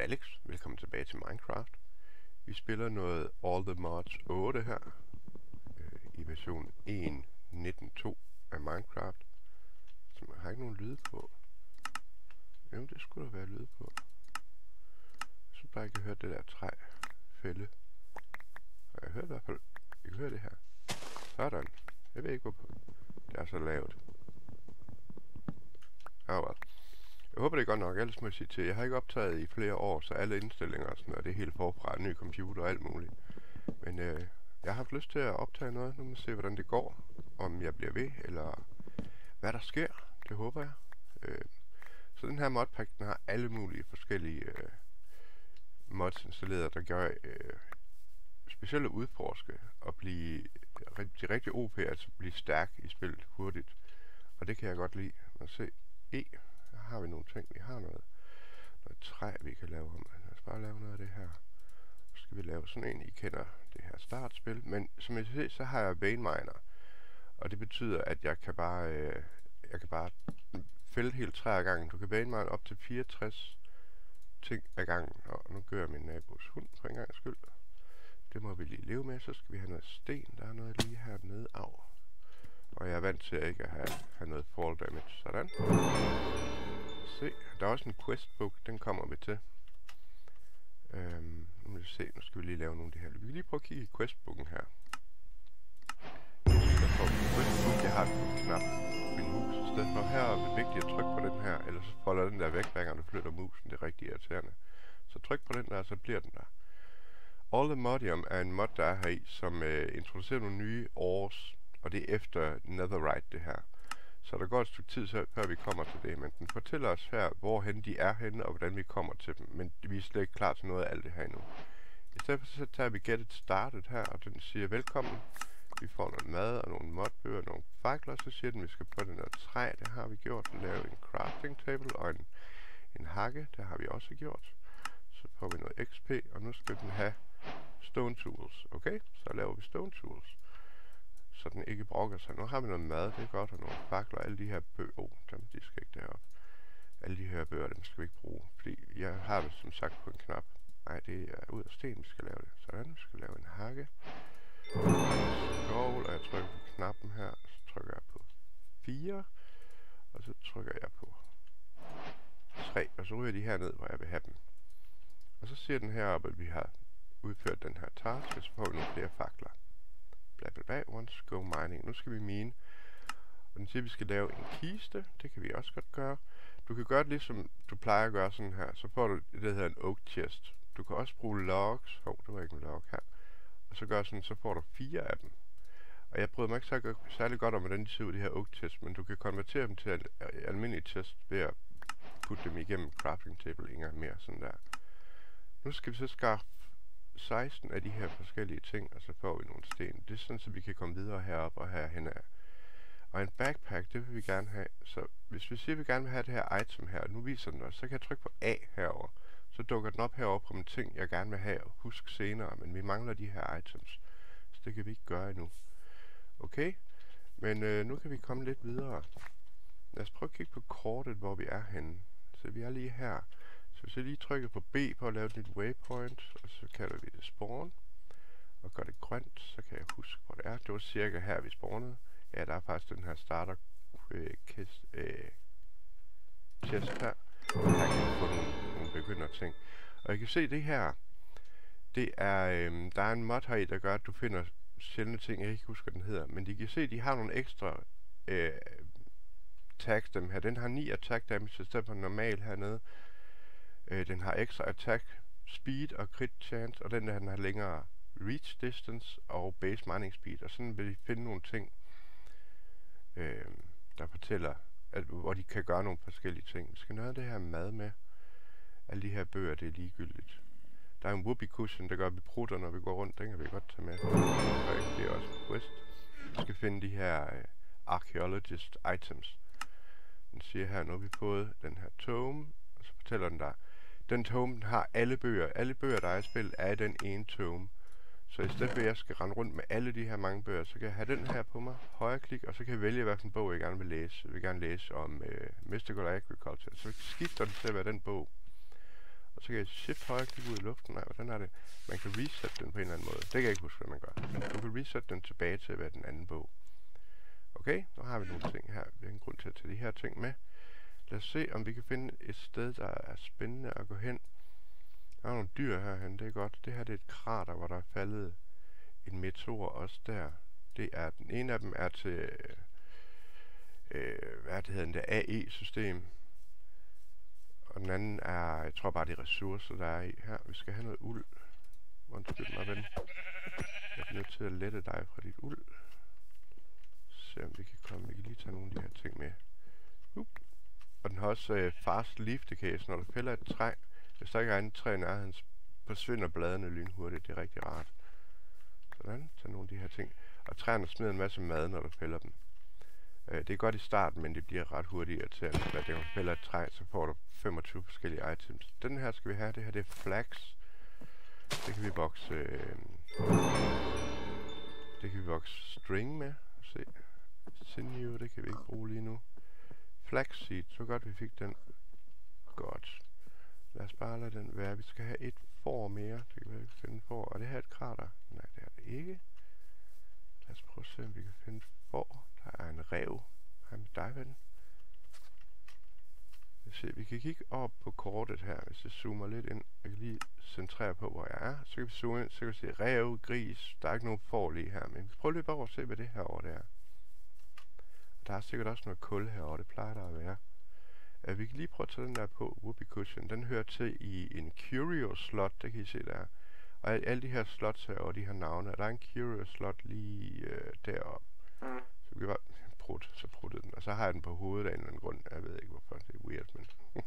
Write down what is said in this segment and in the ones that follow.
Alex. Velkommen tilbage til Minecraft. Vi spiller noget All the Mods 8 her. Øh, I version 1.19.2 af Minecraft. Så man har ikke nogen lyde på. Jo, det skulle der være lyde på. Så bare, jeg kan høre det der træ fælde. Og jeg hører i hvert fald, jeg hører det her. Sådan. Jeg ved ikke, hvorfor det er så lavt. Oh well. Jeg håber det er godt nok, ellers må jeg sige til. Jeg har ikke optaget i flere år, så alle indstillinger og sådan noget, det er helt forfra, ny computer og alt muligt. Men øh, jeg har haft lyst til at optage noget, nu må se hvordan det går. Om jeg bliver ved, eller hvad der sker. Det håber jeg. Øh, så den her modpack, den har alle mulige forskellige øh, mods installeret, der gør øh, specielt at udforske og blive de rigtig OP, altså blive stærk i spillet hurtigt. Og det kan jeg godt lide. Lad os se. E har vi nogle ting. Vi har noget, noget træ, vi kan lave om. Lad os bare lave noget af det her. Så skal vi lave sådan en, I kender det her startspil. Men som I ser, så har jeg vein miner. Og det betyder, at jeg kan bare, øh, jeg kan bare fælde helt træ ad gangen. Du kan Bane Miner op til 64 ting ad gangen. Og nu gør jeg min nabos hund for en gang skyld. Det må vi lige leve med. Så skal vi have noget sten. Der er noget lige hernede. af. Og jeg er vant til at ikke at have, have noget fall damage. Sådan. Se, der er også en questbook. Den kommer vi til. Øhm, nu vil se. Nu skal vi lige lave nogle af de her. Vi kan lige prøve at kigge i questbooken her. Questbook, jeg har den knap min mus. I stedet for her er det vigtigt at trykke på den her, ellers så folder den der væk, hver gang du flytter musen. Det er rigtig irriterende. Så tryk på den der, så bliver den der. All the Modium er en mod, der er her i, som øh, introducerer nogle nye ores og det er efter Netherite det her. Så der går et stykke tid, før vi kommer til det, men den fortæller os her, hvorhen de er henne, og hvordan vi kommer til dem, men vi er slet ikke klar til noget af alt det her endnu. I stedet for så tager vi Get It Started her, og den siger velkommen. Vi får noget mad og nogle modbøger, nogle fakler, så siger den, at vi skal prøve noget træ, det har vi gjort. Lave en crafting table og en, en hakke, det har vi også gjort. Så får vi noget XP, og nu skal den have stone tools, okay? Så laver vi stone tools så den ikke brokker sig. Nu har vi noget mad, det er godt, og nogle fakler, alle de her bøger, oh, dem, de skal ikke derop. Alle de her bøger, dem skal vi ikke bruge, fordi jeg har det som sagt på en knap. Nej, det er ud af sten, vi skal lave det. Sådan, vi skal lave en hakke. Skål, og jeg trykker på knappen her, så trykker jeg på 4, og så trykker jeg på 3, og så ryger de her ned, hvor jeg vil have dem. Og så siger den her op, at vi har udført den her task, og så får vi nogle flere fakler bla bla bla, once go mining. Nu skal vi mine. Og den siger, at vi skal lave en kiste. Det kan vi også godt gøre. Du kan gøre det ligesom du plejer at gøre sådan her. Så får du det, der hedder en oak chest. Du kan også bruge logs. Hov, oh, det var ikke en log her. Og så gør sådan, så får du fire af dem. Og jeg bryder mig ikke så særlig godt om, hvordan de ser ud, de her oak chests, men du kan konvertere dem til almindelige chest ved at putte dem igennem crafting table en gang mere, sådan der. Nu skal vi så skaffe 16 af de her forskellige ting, og så får vi nogle sten. Det er sådan, så vi kan komme videre herop og herhen af. Og en backpack, det vil vi gerne have. Så hvis vi siger, at vi gerne vil have det her item her, nu viser den os, så kan jeg trykke på A herover. Så dukker den op herover på min ting, jeg gerne vil have. Husk senere, men vi mangler de her items. Så det kan vi ikke gøre endnu. Okay? Men øh, nu kan vi komme lidt videre. Lad os prøve at kigge på kortet, hvor vi er henne. Så vi er lige her. Så hvis jeg lige trykker på B på at lave et nyt waypoint, og så kalder vi det spawn, og gør det grønt, så kan jeg huske, hvor det er. Det var cirka her, vi spawnede. Ja, der er faktisk den her starter øh, kist, øh, chest her. Og her kan jeg få nogle, nogle begynder ting. Og I kan se det her, det er, øh, der er en mod her i, der gør, at du finder sjældne ting, jeg ikke husker, den hedder. Men I kan se, at de har nogle ekstra øh, tags dem her. Den har 9 attack damage i stedet for normal hernede. Øh, den har ekstra attack, speed og crit chance, og den der den har længere reach distance og base mining speed. Og sådan vil de finde nogle ting, øh, der fortæller, at, hvor de kan gøre nogle forskellige ting. Vi skal nøje det her mad med. Alle de her bøger, det er ligegyldigt. Der er en whoopee cushion, der gør, at vi prutter, når vi går rundt. Den kan vi godt tage med. Det er også quest. Vi skal finde de her øh, archaeologist items. Den siger her, nu har vi fået den her tome, og så fortæller den der, den tome har alle bøger. Alle bøger, der er i spil, er i den ene tome. Så i stedet for at jeg skal rende rundt med alle de her mange bøger, så kan jeg have den her på mig, højre klik, og så kan jeg vælge, hvilken bog jeg gerne vil læse. Jeg vil gerne læse om øh, Mystical Agriculture. Så skifter den til at være den bog. Og så kan jeg shift højreklik ud i luften. Nej, hvordan er det? Man kan reset den på en eller anden måde. Det kan jeg ikke huske, hvad man gør. Men du kan reset den tilbage til at være den anden bog. Okay, nu har vi nogle ting her. Vi har en grund til at tage de her ting med. Lad os se, om vi kan finde et sted, der er spændende at gå hen. Der er nogle dyr herhen, det er godt. Det her det er et krater, hvor der er faldet en meteor også der. Det er, den ene af dem er til, øh, hvad det hedder, det AE-system. Og den anden er, jeg tror bare, de ressourcer, der er i her. Vi skal have noget uld. Undskyld mig, ven. Jeg er nødt til at lette dig fra dit uld. Se om vi kan komme. Vi kan lige tage nogle af de her ting med. Uh. Og den har også øh, fast leaf decay, så når du fælder et træ, hvis der ikke er andet træ i nærheden, forsvinder bladene lynhurtigt. Det er rigtig rart. Sådan, tag nogle af de her ting. Og træerne smider en masse mad, når du fælder dem. Øh, det er godt i starten, men det bliver ret hurtigt irriterende. Når du fælder et træ, så får du 25 forskellige items. Den her skal vi have. Det her det er flax. Det kan vi vokse... Øh, det kan vi vokse string med. Se. Sinew, det kan vi ikke bruge lige nu. Flaxseed, så godt vi fik den. Godt. Lad os bare lade den være. Vi skal have et får mere. Det kan være, vi kan finde får. Og det her er et krater. Nej, det er det ikke. Lad os prøve at se, om vi kan finde får. Der er en rev. Hej med dig, ven. Se, vi kan kigge op på kortet her, hvis jeg zoomer lidt ind. Jeg kan lige centrere på, hvor jeg er. Så kan vi zoome ind, så kan vi se rev, gris. Der er ikke nogen får lige her, men vi kan prøve bare over at se, hvad det her over det er. Der er sikkert også noget kul herovre, det plejer der at være. Uh, vi kan lige prøve at tage den der på, Whoopi Cushion. Den hører til i en Curio slot, det kan I se der. Og alle de her slots her og de her navne, der er en Curio slot lige uh, deroppe. Så vi bare prut, så pruttede den. Og så har jeg den på hovedet af en eller anden grund. Jeg ved ikke hvorfor, det er weird, men...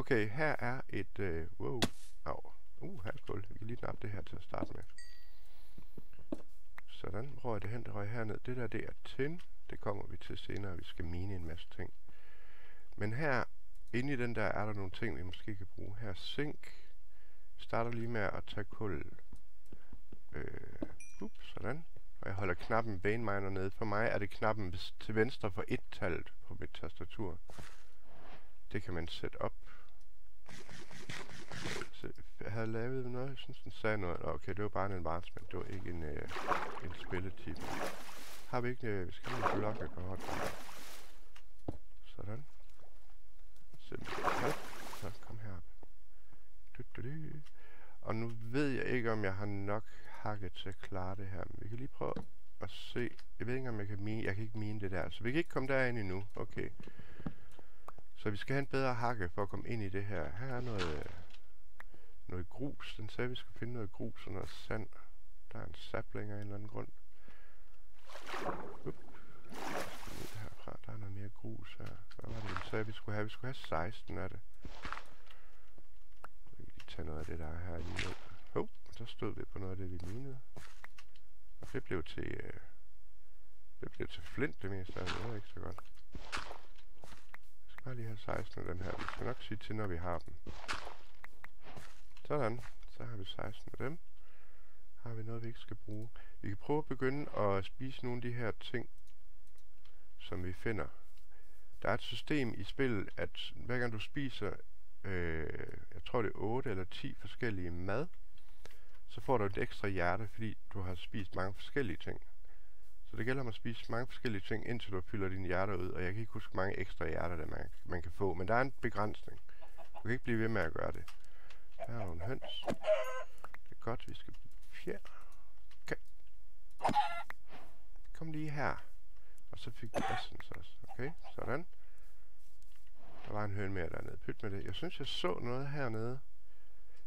okay, her er et... Uh, wow, au. Uh, her er kul. Vi kan lige nappe det her til at starte med. Sådan, hvor er det hen? Det røg herned. Det der, det er tin. Det kommer vi til senere. Vi skal mine en masse ting. Men her, inde i den der, er der nogle ting, vi måske kan bruge. Her zink. Starter lige med at tage kul. Øh, up, sådan. Og jeg holder knappen Baneminer nede. For mig er det knappen til venstre for et-tallet på mit tastatur. Det kan man sætte op. Havde lavet noget, jeg synes den sagde noget. Okay, det var bare en advancement, det var ikke en, øh, en spilletip. Har vi ikke, øh, vi skal have en blok Sådan. Simpelthen. Så kom herop. Du, du, du. Og nu ved jeg ikke, om jeg har nok hakket til at klare det her. Men vi kan lige prøve at se. Jeg ved ikke, om jeg kan mine. Jeg kan ikke mine det der. Så vi kan ikke komme derind endnu. Okay. Så vi skal have en bedre hakke for at komme ind i det her. Her er noget, øh, noget grus. Den sagde, vi skal finde noget grus og noget sand. Der er en sapling af en eller anden grund. Up herfra. Der er noget mere grus her. Hvad var det, vi sagde, vi skulle have? Vi skulle have 16 af det. Vi kan lige tage noget af det, der er her alligevel. Hov, så stod vi på noget af det, vi minede. Og det blev til... Øh, det blev til flint det meste af det. Det var ikke så godt. Jeg skal bare lige have 16 af den her. Vi skal nok sige til, når vi har dem. Sådan. Så har vi 16 af dem. Har vi noget, vi ikke skal bruge. Vi kan prøve at begynde at spise nogle af de her ting, som vi finder. Der er et system i spillet, at hver gang du spiser, øh, jeg tror det er 8 eller 10 forskellige mad, så får du et ekstra hjerte, fordi du har spist mange forskellige ting. Så det gælder om at spise mange forskellige ting, indtil du fylder dine hjerter ud, og jeg kan ikke huske mange ekstra hjerter, der man, man kan få, men der er en begrænsning. Du kan ikke blive ved med at gøre det. Her er en høns. Det er godt, vi skal fjer. Okay. Kom lige her. Og så fik vi essence også. Okay, sådan. Der var en høn mere dernede. Pyt med det. Jeg synes, jeg så noget hernede.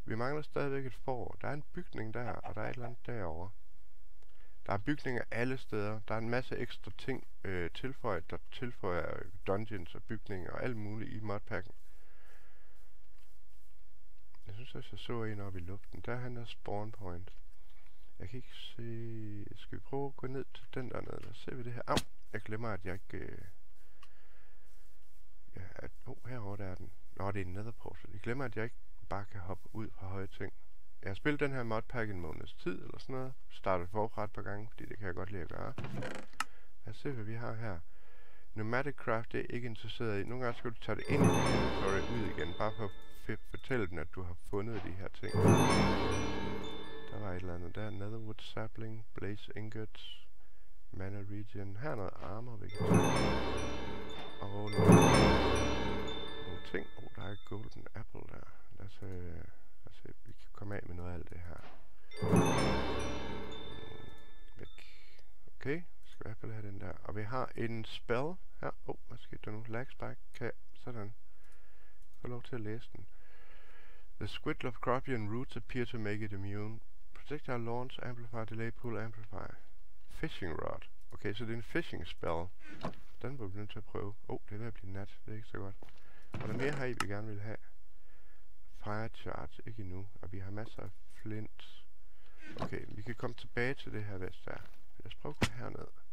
Vi mangler stadigvæk et får. Der er en bygning der, og der er et eller andet derovre. Der er bygninger alle steder. Der er en masse ekstra ting øh, tilføjet, der tilføjer dungeons og bygninger og alt muligt i modpacken. Jeg synes også, jeg så en oppe i luften. Der er han der spawn point. Jeg kan ikke se... Skal vi prøve at gå ned til den der nede? Lad os se, hvad det her... Au! Jeg glemmer, at jeg ikke... Øh... Ja, at... Oh, herovre der er den. Nå, det er en netherportal. Jeg glemmer, at jeg ikke bare kan hoppe ud fra høje ting. Jeg har spillet den her modpack en måneds tid, eller sådan noget. Startet forfra et par gange, fordi det kan jeg godt lide at gøre. Lad os se, hvad vi har her. Nomadic Craft det er ikke interesseret i. Nogle gange skal du tage det ind i inventory ud igen, bare for, at fortælle den, at du har fundet de her ting. Der var et eller andet der. Netherwood sapling, blaze ingots, mana region. Her er noget armor, vi kan tage. Og nogle, nogle ting. Oh, der er et golden apple der. Lad os, øh, lad os se, vi kan komme af med noget af alt det her. Hmm, væk. Okay, skal i hvert fald have den der. Og vi har en spell her. Oh, hvad skete der nu? Lag spike. Kan sådan. Få lov til at læse den. The squid of Cropian roots appear to make it immune. Projectile launch, amplify, delay, pull, amplify. Fishing rod. Okay, så det er en fishing spell. Den var vi nødt til at prøve. Oh, det er ved at blive nat. Det er ikke så godt. Og der mere her i, vi gerne vil have. Fire charge, ikke endnu. Og vi har masser af flint. Okay, vi kan komme tilbage til det her vest der. Lad os prøve at gå herned.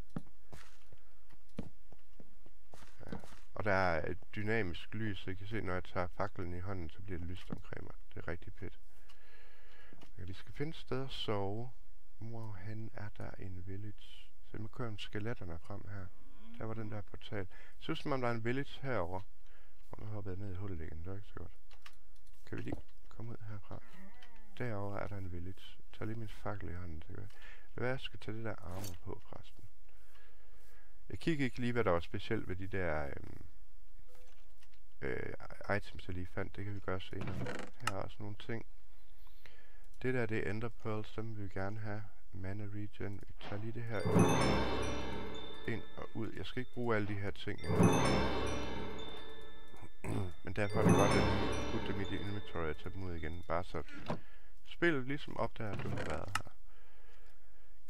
Og der er et dynamisk lys, så I kan se, når jeg tager faklen i hånden, så bliver det lyst omkring mig. Det er rigtig pænt. Ja, vi skal finde et sted at sove. Hvor han er der en village? Så nu kører skeletterne frem her. Der var den der portal. Så synes man, der er en village herover. Og nu hopper jeg ned i hullet igen. Det er ikke så godt. Kan vi lige komme ud herfra? Derover er der en village. Jeg tager lige min fakkel i hånden. Det hvad jeg skal tage det der armor på forresten. Jeg kiggede ikke lige, hvad der var specielt ved de der øh, øh, items, jeg lige fandt. Det kan vi gøre senere. Her er også nogle ting. Det der, det er Ender Pearls. Dem vil vi gerne have. Mana Regen. Vi tager lige det her ind og ud. Jeg skal ikke bruge alle de her ting endnu. Men derfor er det godt, at jeg putte dem i det inventory og tage dem ud igen. Bare så spillet ligesom opdager, at du har været her.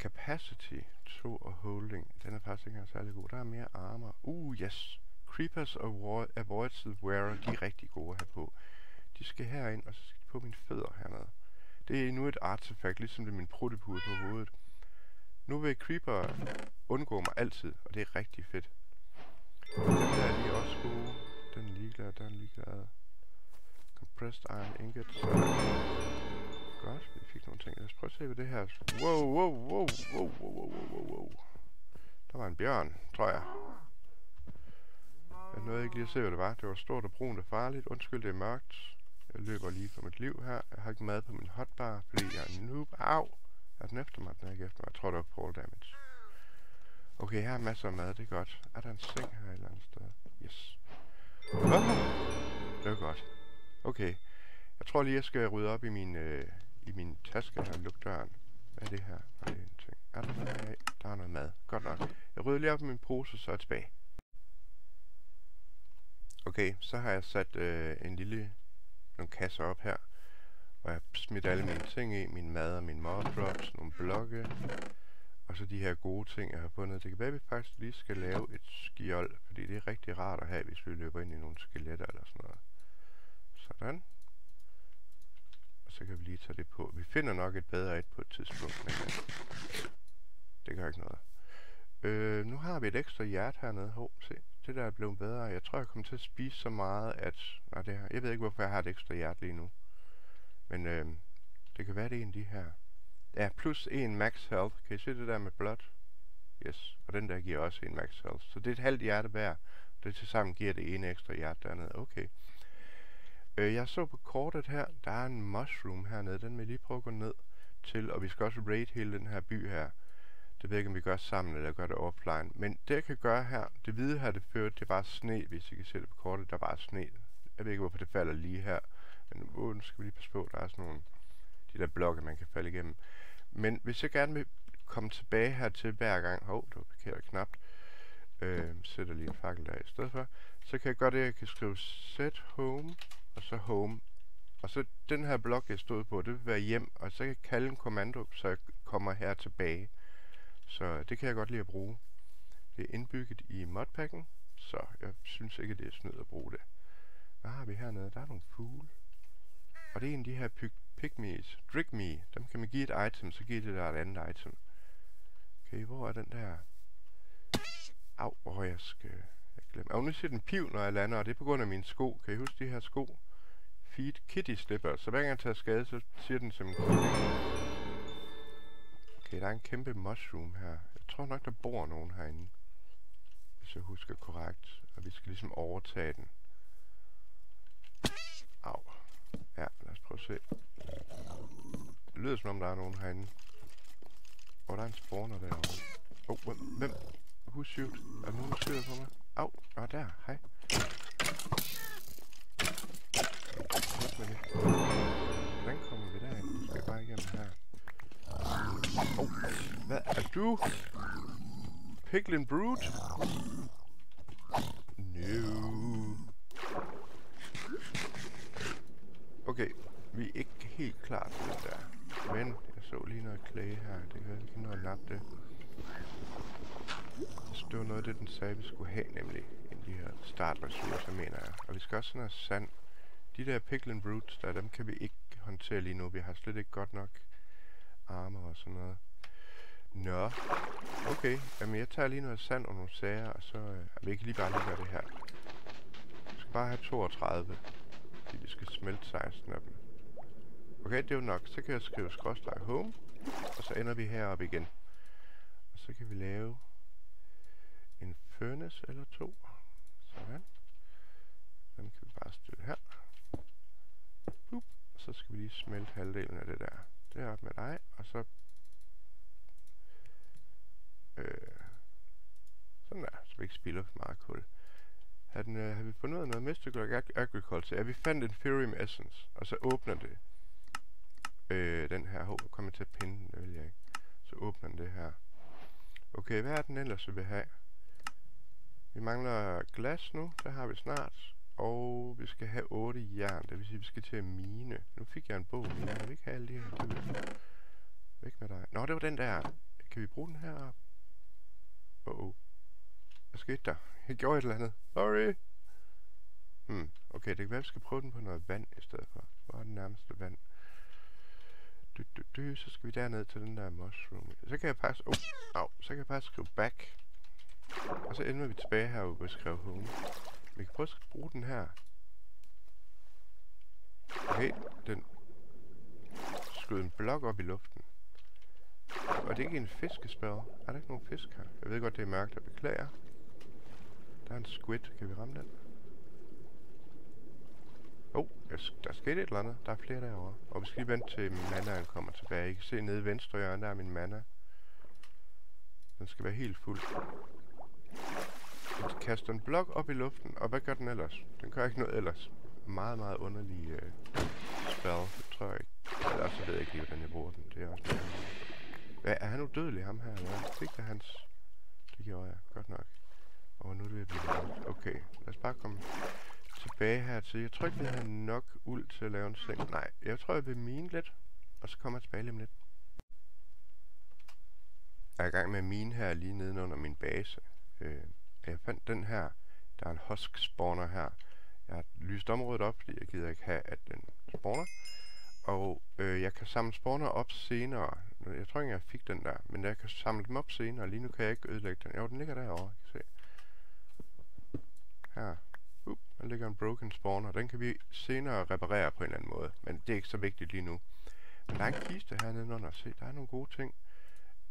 Capacity 2 og Holding. Den er faktisk ikke særlig god. Der er mere armor. Uh, yes. Creepers og Avoids the Wearer, de er rigtig gode at have på. De skal herind, og så skal de på mine fødder hernede. Det er endnu et artefakt, ligesom det er min pruttepude på hovedet. Nu vil Creeper undgå mig altid, og det er rigtig fedt. Den der er lige også gode. Den er ligeglad, den er ligeglad. Compressed Iron Ingot. Så Godt, vi fik nogle ting. Lad os prøve at se, på det her... Wow, wow, wow, wow, wow, wow, wow, wow. Der var en bjørn, tror jeg. Jeg nåede ikke lige at se, hvad det var. Det var stort og brunt og farligt. Undskyld, det er mørkt. Jeg løber lige for mit liv her. Jeg har ikke mad på min hotbar, fordi jeg er en noob. Au! Er den efter mig? Den er ikke efter mig. Jeg tror, det var fall damage. Okay, her er masser af mad. Det er godt. Er der en seng her et eller andet sted? Yes. Oh, det var godt. Okay. Jeg tror lige, jeg skal rydde op i min, øh, i min taske her og døren. Hvad er det her? Er det en ting? Er der noget af? Der er noget mad. Godt nok. Jeg rydder lige op i min pose, så er jeg tilbage. Okay, så har jeg sat øh, en lille nogle kasser op her. Og jeg smidt alle mine ting i. Min mad og min mob drops, nogle blokke. Og så de her gode ting, jeg har fundet. Det kan være, at vi faktisk lige skal lave et skjold. Fordi det er rigtig rart at have, hvis vi løber ind i nogle skeletter eller sådan noget. Sådan. Så kan vi lige tage det på. Vi finder nok et bedre et på et tidspunkt. Men ja, det gør ikke noget. Øh, nu har vi et ekstra hjerte hernede. Hov, se. Det der er blevet bedre. Jeg tror, jeg kommer til at spise så meget, at... Nej, det her. Jeg ved ikke, hvorfor jeg har et ekstra hjerte lige nu. Men øh, det kan være, det er en af de her. Ja, plus en max health. Kan I se det der med blot? Yes. Og den der giver også en max health. Så det er et halvt hjerte hver. Det til sammen giver det ene ekstra hjerte dernede. Okay. Øh, jeg så på kortet her, der er en mushroom hernede. Den vil jeg lige prøve at gå ned til. Og vi skal også raid hele den her by her. Det ved jeg ikke, om vi gør sammen, eller gør det offline. Men det, jeg kan gøre her, det hvide her, det fører, det er bare sne, hvis I kan se det på kortet. Der er bare sne. Jeg ved ikke, hvorfor det falder lige her. Men nu skal vi lige passe på, der er sådan nogle, de der blokke, man kan falde igennem. Men hvis jeg gerne vil komme tilbage her til hver gang, hov, det var parkeret knapt, øh, sætter lige en fakkel der i stedet for, så kan jeg gøre det, jeg kan skrive set home, og så home. Og så den her blok, jeg stod på, det vil være hjem, og så kan jeg kalde en kommando, så jeg kommer her tilbage. Så det kan jeg godt lide at bruge. Det er indbygget i modpacken, så jeg synes ikke, det er snyd at bruge det. Hvad har vi hernede? Der er nogle fugle. Og det er en af de her pygmies. Drink me. Dem kan man give et item, så giver det der et andet item. Okay, hvor er den der? Au, hvor jeg skal glemme. Og nu siger den piv, når jeg lander, og det er på grund af mine sko. Kan I huske de her sko? Feed kitty slipper. Så hver gang jeg tager skade, så siger den som en. Okay, der er en kæmpe mushroom her. Jeg tror nok, der bor nogen herinde. Hvis jeg husker korrekt. Og vi skal ligesom overtage den. Au. Ja, lad os prøve se. lyder som om, der er nogen herinde. Og der er en spawner derovre. Åh, oh, hvem? Who shoot? Er der nogen, der skyder på mig? Au, oh, der. Hej. Hvordan kommer vi derind? Vi skal bare igennem her. Oh, hvad er du? Piglin Brute? No. Okay, vi er ikke helt klar til det der. Men jeg så lige noget klæde her. Det kan jeg kan nå at nappe det. Altså, det var noget af det, den sagde, vi skulle have, nemlig de her startressourcer, mener jeg. Og vi skal også have sand. De der Piglin roots, der, dem kan vi ikke håndtere lige nu. Vi har slet ikke godt nok arme og sådan noget. Nå, okay. Jamen, jeg tager lige noget sand og nogle sager, og så... Øh, vi kan lige bare lige gøre det her. Vi skal bare have 32, fordi vi skal smelte 16 af dem. Okay, det er jo nok. Så kan jeg skrive skråstreg home, og så ender vi heroppe igen. Og så kan vi lave en furnace eller to. Sådan. Den kan vi bare støtte her. Boop. Så skal vi lige smelte halvdelen af det der. Det er op med dig, og så... Øh, sådan der, så vi ikke spilder for meget kul. Har, den, øh, har vi fundet noget Mystical ag Agriculture? Ja, vi fandt en Furium Essence, og så åbner det øh, den her. Hov, kommer til at pinde den, det vil jeg ikke. Så åbner den det her. Okay, hvad er den ellers, vi vil have? Vi mangler glas nu, det har vi snart. Og vi skal have 8 jern, det vil sige, at vi skal til at mine. Nu fik jeg en bog, men jeg vil ikke have alle de her. Væk med dig. Nå, det var den der. Kan vi bruge den her? Åh, oh, oh. Hvad skete der? Jeg gjorde et eller andet. Sorry. Hmm, okay, det kan være, at vi skal prøve den på noget vand i stedet for. Hvor er den nærmeste vand? Du, du, du, så skal vi derned til den der mushroom. Så kan jeg faktisk... Oh, au, så kan jeg faktisk skrive back. Og så ender vi tilbage herude og skrev home. Vi kan prøve at bruge den her. Okay, den skød en blok op i luften. Og det er ikke en fiskespil. Er der ikke nogen fisk her? Jeg ved godt, det er mørkt. Jeg beklager. Der er en squid. Kan vi ramme den? Oh, der skete et eller andet. Der er flere derovre. Og vi skal lige vente til manaen kommer tilbage. I kan se nede i venstre hjørne, der er min mana. Den skal være helt fuld. Den kaster en blok op i luften, og hvad gør den ellers? Den gør ikke noget ellers. Meget, meget underlig uh, øh, spell, det tror jeg ikke. Eller så ved jeg ikke lige, hvordan jeg bruger den. Det er også noget. Hvad, er han udødelig, ham her, eller hvad? Fik det hans... Det gjorde jeg, godt nok. Og nu er det ved at blive Okay, lad os bare komme tilbage her til. Jeg tror ikke, vi har nok uld til at lave en seng. Nej, jeg tror, jeg vil mine lidt. Og så kommer jeg tilbage om lidt. Jeg er i gang med at mine her lige nedenunder min base. Øh, jeg fandt den her. Der er en husk spawner her. Jeg har lyst området op, fordi jeg gider ikke have, at den spawner. Og øh, jeg kan samle spawner op senere. Jeg tror ikke, jeg fik den der, men jeg kan samle dem op senere. Lige nu kan jeg ikke ødelægge den. Jo, den ligger derovre. Kan se. Her. Uh, der ligger en broken spawner. Den kan vi senere reparere på en eller anden måde. Men det er ikke så vigtigt lige nu. Men der er en kiste hernede under. Se, der er nogle gode ting.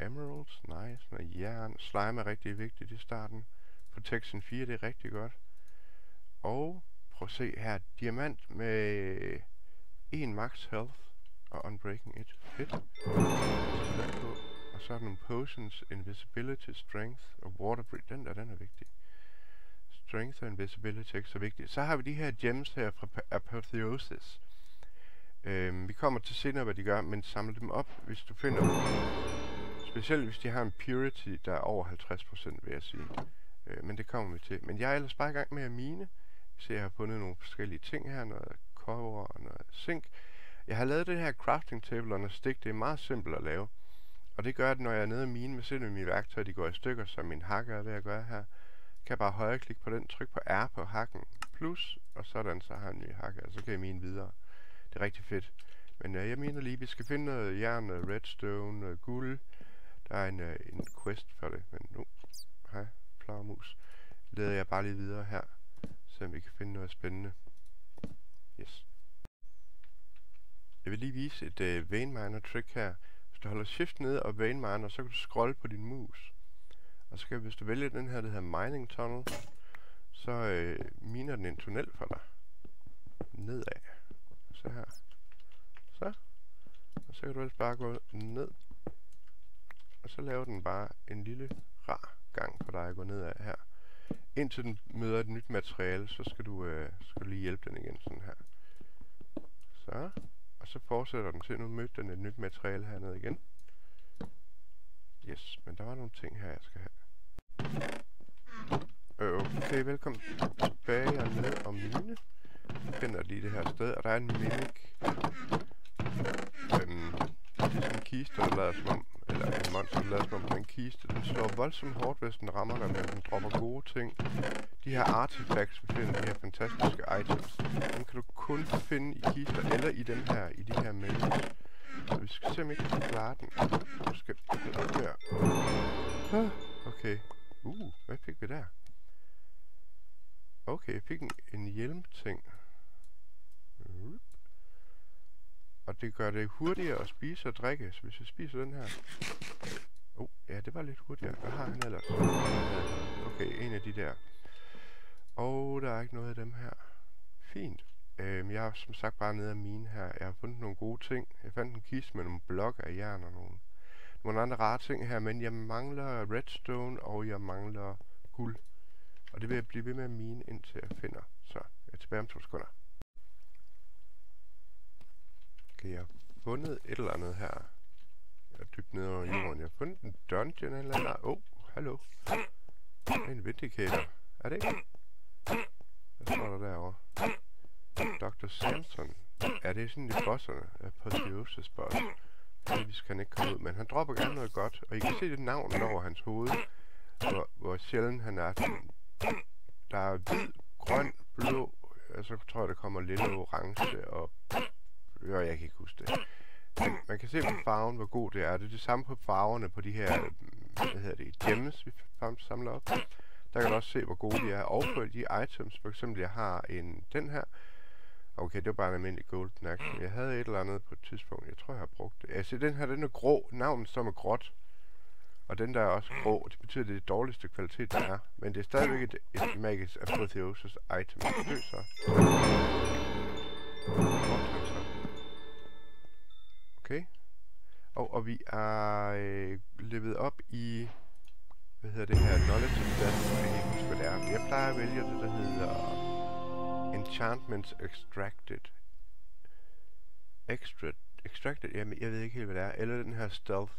Emeralds, nice. Noget jern. Slime er rigtig vigtigt i starten. Protection 4, det er rigtig godt. Og prøv at se her. Diamant med 1 max health og unbreaking 1. Fedt. Og så er der nogle potions, invisibility, strength og water breath. Den der, den er vigtig. Strength og invisibility er ikke så vigtigt. Så har vi de her gems her fra Apotheosis. Øhm, vi kommer til senere, hvad de gør, men samle dem op, hvis du finder dem. Specielt hvis de har en purity, der er over 50%, vil jeg sige. Øh, men det kommer vi til. Men jeg er ellers bare i gang med at mine. Så jeg har fundet nogle forskellige ting her. Noget cover og noget zink. Jeg har lavet det her crafting table under stik. Det er meget simpelt at lave. Og det gør, at når jeg er nede og mine med selv mine værktøjer, de går i stykker, som min hakker er ved at gøre her, kan jeg bare højreklikke på den, tryk på R på hakken, plus, og sådan, så har jeg en ny hakke, og så kan jeg mine videre. Det er rigtig fedt. Men øh, jeg mener lige, vi skal finde noget jern, øh, redstone, øh, guld. Der er en, øh, en quest for det, men nu, hej, flagermus, leder jeg bare lige videre her, så vi kan finde noget spændende. Yes. Jeg vil lige vise et øh, vein trick her. Hvis du holder shift nede og vein miner, så kan du scrolle på din mus. Og så kan hvis du vælger den her, der hedder mining tunnel, så øh, miner den en tunnel for dig. Nedad. Så her. Så. Og så så kan du ellers bare gå ned. Og så laver den bare en lille rar gang for dig at gå ned af her. Indtil den møder et nyt materiale, så skal du, øh, skal du lige hjælpe den igen sådan her. Så. Og så fortsætter den til, nu mødte den et nyt materiale hernede igen. Yes, men der var nogle ting her, jeg skal have. Okay, velkommen tilbage. og ned om mine. Jeg finder lige det her sted, og der er en mimic. Øhm, en kiste, der lader som om, eller en monster, der lader som om en kiste. Den slår voldsomt hårdt, hvis den rammer dig, men den dropper gode ting. De her artifacts, vi finder, de her fantastiske items, dem kan du kun finde i kister, eller i den her, i de her mails. Så vi skal se, om vi ikke kan klare den. Nu skal den op der. Ah, okay. Uh, hvad fik vi der? Okay, jeg fik en, en hjelmting. Og det gør det hurtigere at spise og drikke, så hvis jeg spiser den her... Oh, ja, det var lidt hurtigere. Hvad har han ellers? Okay, en af de der. Og der er ikke noget af dem her. Fint. Øhm, jeg er som sagt bare nede af mine her. Jeg har fundet nogle gode ting. Jeg fandt en kiste med nogle blokke af jern og nogle, nogle andre rare ting her, men jeg mangler redstone, og jeg mangler guld. Og det vil jeg blive ved med at mine, indtil jeg finder. Så jeg er tilbage om to sekunder. Okay, jeg har fundet et eller andet her. Jeg er dybt nede over jorden. Jeg har fundet en dungeon eller andet. Åh, oh, hallo. En vindicator. Er det ikke? Hvad står der derovre? Dr. Samson. Er det sådan i bosserne? Apotheosis boss. vi kan han ikke komme ud, men han dropper gerne noget godt. Og I kan se det navn over hans hoved, hvor, hvor sjældent han er. Der er hvid, grøn, blå, og så tror jeg, der kommer lille orange og... Ja, jeg kan ikke huske det. Men man kan se på farven, hvor god det er. Det er det samme på farverne på de her, øh, hvad hedder det, gems, vi samler op. Der kan du også se, hvor gode de er. Og på de items, for eksempel, jeg har en, den her. Okay, det var bare en almindelig golden action. Jeg havde et eller andet på et tidspunkt. Jeg tror, jeg har brugt det. Altså, den her, den er grå. Navnet står med gråt. Og den der er også grå. Det betyder, at det er det dårligste kvalitet, der er. Men det er stadigvæk et, et Magus Apotheosis item. Det så. Okay. Og, og vi er øh, levet op i hvad hedder det her, knowledge of death, jeg kan ikke huske, hvad det er. Jeg plejer at vælge det, der hedder Enchantments Extracted. Extra, extracted, jamen jeg ved ikke helt, hvad det er. Eller den her stealth,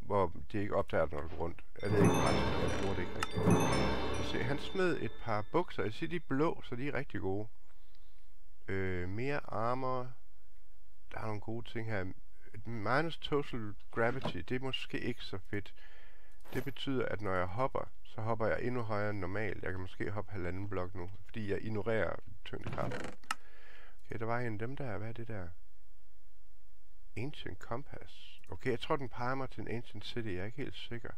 hvor de ikke opdager, når du går rundt. Jeg ved ikke faktisk, jeg bruger det ikke rigtigt. Se, han smed et par bukser. Jeg siger, de er blå, så de er rigtig gode. Øh, mere armor. Der er nogle gode ting her. Minus total gravity, det er måske ikke så fedt. Det betyder, at når jeg hopper, så hopper jeg endnu højere end normalt. Jeg kan måske hoppe halvanden blok nu, fordi jeg ignorerer tyngdekraften. Okay, der var en af dem der. Hvad er det der? Ancient Compass. Okay, jeg tror, den peger mig til en Ancient City. Jeg er ikke helt sikker.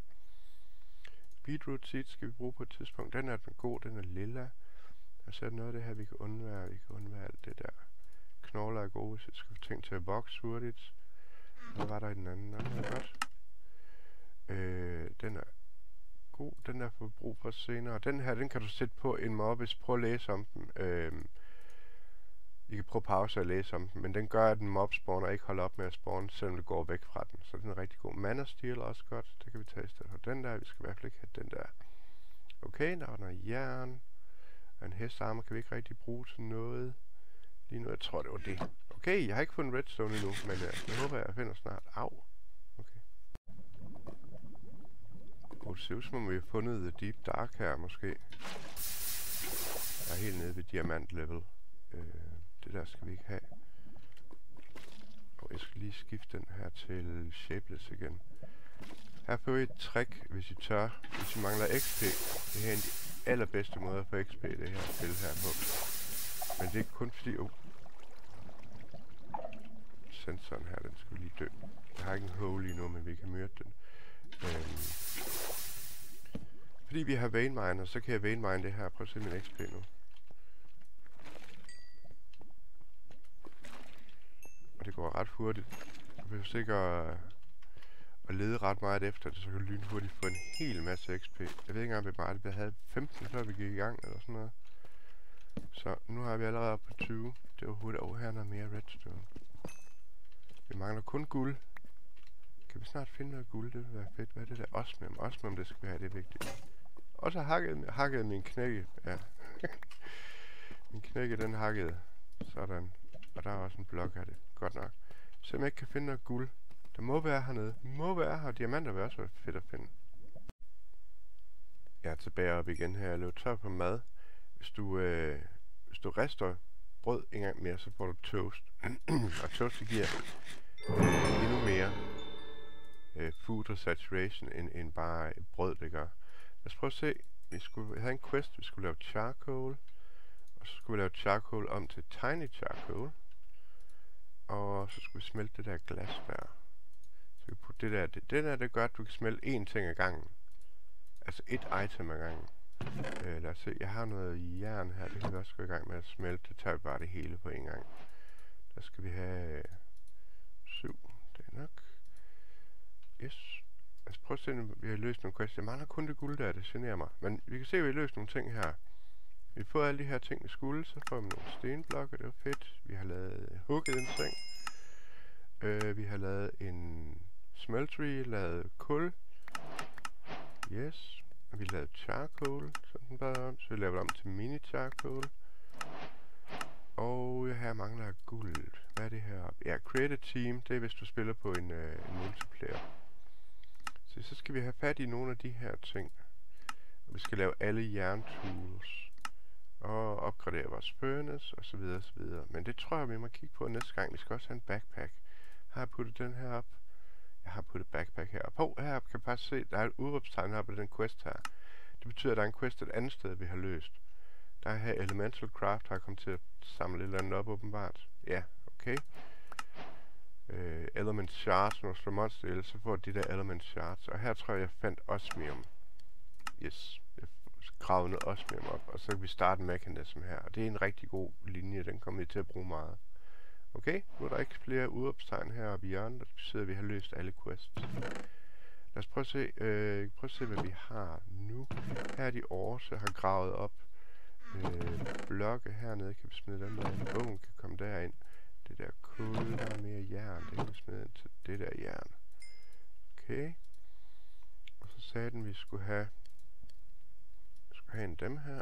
Beetroot Seed skal vi bruge på et tidspunkt. Den er den god, den er lilla. Og så er der noget af det her, vi kan undvære. Vi kan undvære alt det der. Knogler er gode, hvis jeg skal få ting til at vokse hurtigt. Hvad var der i den anden? Den er godt. Øh, den er god. Den er for brug for senere. Den her, den kan du sætte på en mobbis. Prøv at læse om den. Øh, I kan prøve at pause og læse om den. Men den gør, at en mob spawner ikke holder op med at spawne, selvom det går væk fra den. Så den er rigtig god. Mana Steel er også godt. Det kan vi tage i stedet for den der. Vi skal i hvert fald ikke have den der. Okay, der er noget jern. Og en hestarmer kan vi ikke rigtig bruge til noget. Lige nu, jeg tror, det var det. Okay, jeg har ikke fundet redstone endnu, men uh, jeg håber, jeg finder snart. Au. Og det ser ud som om vi har fundet The Deep Dark her måske. Jeg er helt nede ved diamant level. Øh, det der skal vi ikke have. Og jeg skal lige skifte den her til Shapeless igen. Her får vi et trick, hvis I tør. Hvis I mangler XP. Det her er en af de allerbedste måder at få XP det her spil her på. Men det er kun fordi... Oh. Sensoren her, den skal lige dø. Jeg har ikke en hole lige nu, men vi kan myrde den. Øhm, fordi vi har vein så kan jeg vein mine det her. Prøv at se min XP nu. Og det går ret hurtigt. Jeg behøver ikke at, at lede ret meget efter det, så kan du lynhurtigt få en hel masse XP. Jeg ved ikke engang, hvor meget vi havde 15, før vi gik i gang, eller sådan noget. Så nu har vi allerede på 20. Det var hurtigt over her noget mere redstone. Vi mangler kun guld. Kan vi snart finde noget guld? Det vil være fedt. Hvad er det der? Osmium. Osmium, det skal vi have, det er vigtigt. Og så hakkede, hakkede min knække. Ja. min knække, den hakkede. Sådan. Og der er også en blok af det. Godt nok. Så jeg ikke kan finde noget guld. Der må være hernede. Må være her. Diamanter vil også være fedt at finde. Jeg er tilbage op igen her. Jeg løb tør på mad. Hvis du, øh, hvis du rester brød en gang mere, så får du toast. og toast giver endnu mere øh, food og saturation end, end bare brød, det gør. Lad os prøve at se. Vi skulle have en quest. Vi skulle lave charcoal. Og så skulle vi lave charcoal om til tiny charcoal. Og så skulle vi smelte det der glas der. Så vi putte det der. Det, det der, det gør, at du kan smelte én ting ad gangen. Altså et item ad gangen. Øh, lad os se. Jeg har noget jern her. Det kan vi også gå i gang med at smelte. Det tager vi bare det hele på en gang. Der skal vi have... Det er nok. Yes. Altså, Lad os prøve at se, om vi har løst nogle quests. Jeg mangler kun det guld der, det generer mig. Men vi kan se, at vi har løst nogle ting her. Vi får alle de her ting, vi skulle. Så får vi nogle stenblokke, det var fedt. Vi har lavet øh, hugget en seng. Øh, vi har lavet en smeltery, lavet kul. Yes. Og vi har lavet charcoal, sådan bare om. Så vi laver det om til mini charcoal. Og jeg her mangler guld. Hvad er det her? Ja, create a team. Det er hvis du spiller på en, øh, en multiplayer. Så så skal vi have fat i nogle af de her ting. Og vi skal lave alle jerntools. Og opgradere vores furnace og så videre og så videre. Men det tror jeg, vi må kigge på næste gang. Vi skal også have en backpack. Har jeg puttet den her op? Jeg har puttet backpack her op. Hov, her kan jeg bare se, der er et udråbstegn her på den quest her. Det betyder, at der er en quest et andet sted, vi har løst. Der her Elemental Craft, har kommet til at samle et eller andet op, åbenbart. Ja, okay. Uh, element Shards, når du slår monster så får de der Element Shards. Og her tror jeg, jeg fandt Osmium. Yes, jeg gravede noget Osmium op, og så kan vi starte mechanism her. Og det er en rigtig god linje, den kommer vi til at bruge meget. Okay, nu er der ikke flere udopstegn her i hjørnet, og det betyder, at vi har løst alle quests. Lad os prøve at se, øh, prøve at se hvad vi har nu. Her er de årse, har gravet op øh, blokke hernede, kan vi smide dem der. Bogen kan komme derind. Det der kul, der er mere jern, det kan vi smide ind til det der jern. Okay. Og så sagde den, vi skulle have, vi skulle have en dem her.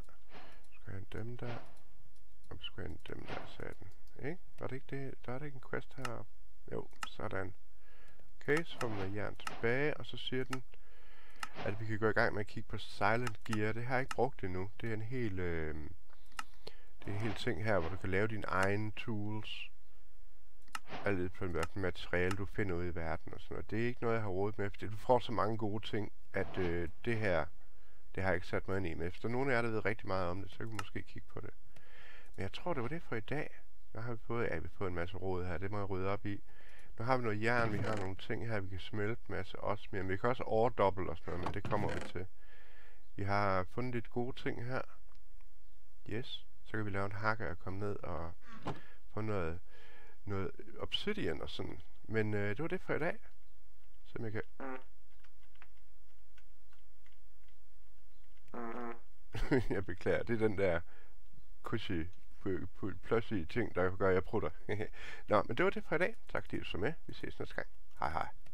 Vi skulle have en dem der. Og vi skulle have en dem der, sagde den. Ikke? Var det ikke det? Der er det ikke en quest heroppe. Jo, sådan. Okay, så får vi jern tilbage, og så siger den, at vi kan gå i gang med at kigge på Silent Gear. Det har jeg ikke brugt endnu. Det er en hel, øh, det er en hel ting her, hvor du kan lave dine egne tools. Alt på hvert materiale, du finder ude i verden og sådan noget. Det er ikke noget, jeg har rådet med, fordi du får så mange gode ting, at øh, det her, det har jeg ikke sat mig ind i. Men efter nogen af jer, der ved rigtig meget om det, så kan vi måske kigge på det. Men jeg tror, det var det for i dag. Jeg har vi fået, ja, vi har fået en masse råd her. Det må jeg rydde op i. Nu har vi noget jern, vi har nogle ting her, vi kan smelte masse altså også mere. Men vi kan også overdobbelt og sådan noget, men det kommer vi til. Vi har fundet lidt gode ting her. Yes. Så kan vi lave en hakke og komme ned og få noget, noget obsidian og sådan. Men øh, det var det for i dag. Så jeg kan... jeg beklager, det er den der cushy pludselige ting, der gør, at jeg prutter. Nå, men det var det for i dag. Tak fordi du så med. Vi ses næste gang. Hej hej.